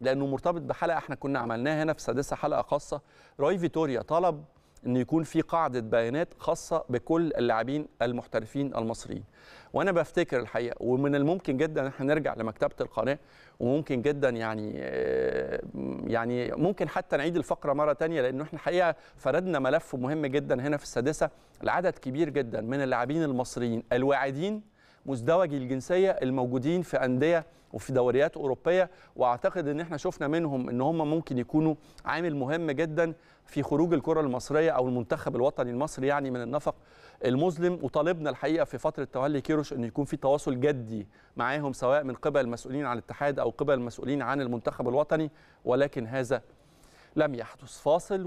لأنه مرتبط بحلقة إحنا كنا عملناها هنا في سادسة حلقة خاصة. راي فيتوريا طلب إن يكون في قاعدة بيانات خاصة بكل اللاعبين المحترفين المصريين. وأنا بفتكر الحقيقة ومن الممكن جدا إن إحنا نرجع لمكتبة القناة وممكن جدا يعني يعني ممكن حتى نعيد الفقرة مرة تانية لأنه إحنا الحقيقة فردنا ملف مهم جدا هنا في السادسة لعدد كبير جدا من اللاعبين المصريين الواعدين مزدوجي الجنسية الموجودين في أندية وفي دوريات أوروبية وأعتقد إن إحنا شفنا منهم إن هم ممكن يكونوا عامل مهم جدا في خروج الكرة المصرية أو المنتخب الوطني المصري يعني من النفق المظلم. وطالبنا الحقيقة في فترة تولي كيروش إن يكون في تواصل جدي معاهم سواء من قبل المسؤولين عن الاتحاد أو قبل المسؤولين عن المنتخب الوطني ولكن هذا لم يحدث. فاصل